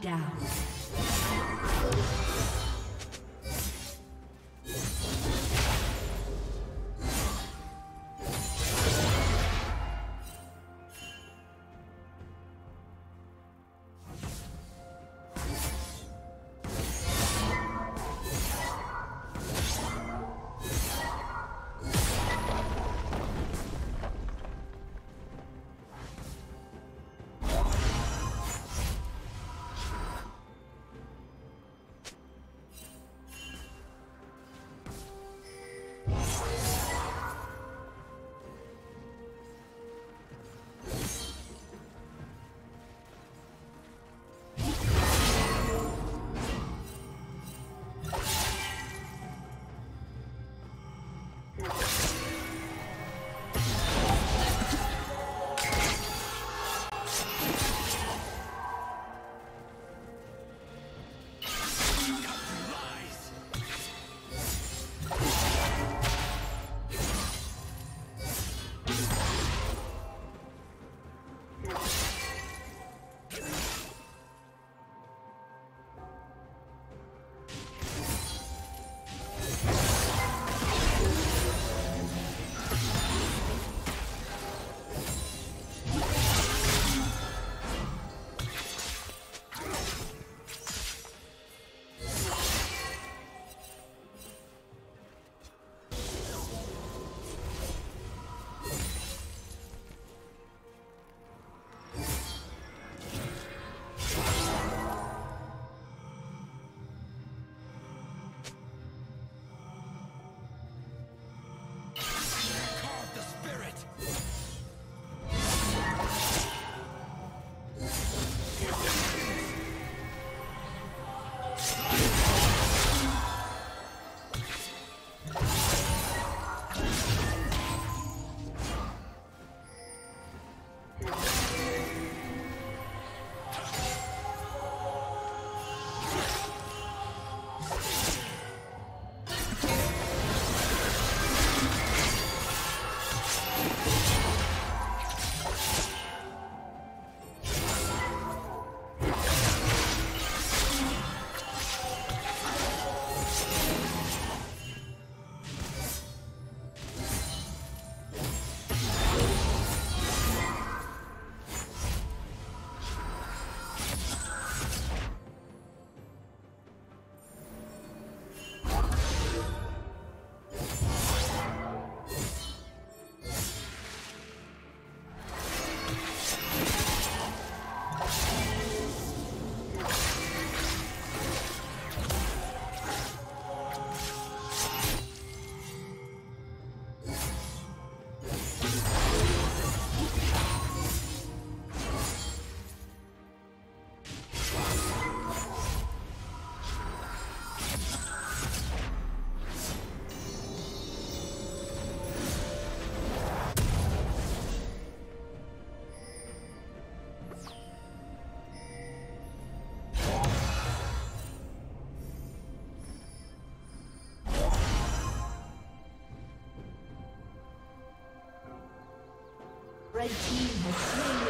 down. Red team has slain